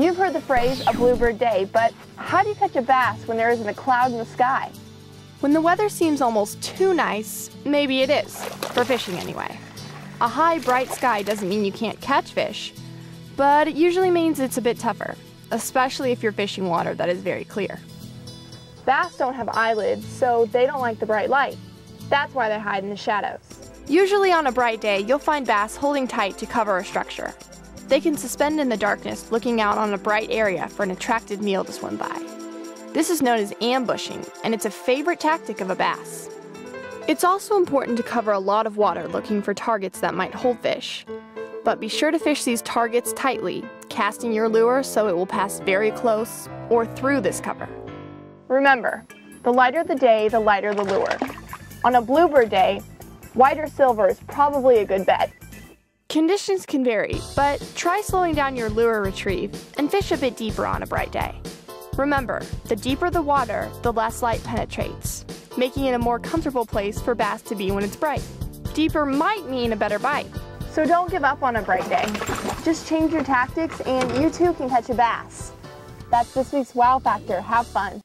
You've heard the phrase a bluebird day, but how do you catch a bass when there isn't a cloud in the sky? When the weather seems almost too nice, maybe it is, for fishing anyway. A high, bright sky doesn't mean you can't catch fish, but it usually means it's a bit tougher, especially if you're fishing water that is very clear. Bass don't have eyelids, so they don't like the bright light. That's why they hide in the shadows. Usually on a bright day, you'll find bass holding tight to cover a structure. They can suspend in the darkness, looking out on a bright area for an attractive meal to swim by. This is known as ambushing, and it's a favorite tactic of a bass. It's also important to cover a lot of water looking for targets that might hold fish. But be sure to fish these targets tightly, casting your lure so it will pass very close or through this cover. Remember, the lighter the day, the lighter the lure. On a bluebird day, white or silver is probably a good bet. Conditions can vary, but try slowing down your lure retrieve and fish a bit deeper on a bright day. Remember, the deeper the water, the less light penetrates, making it a more comfortable place for bass to be when it's bright. Deeper might mean a better bite. So don't give up on a bright day. Just change your tactics and you too can catch a bass. That's this week's Wow Factor. Have fun.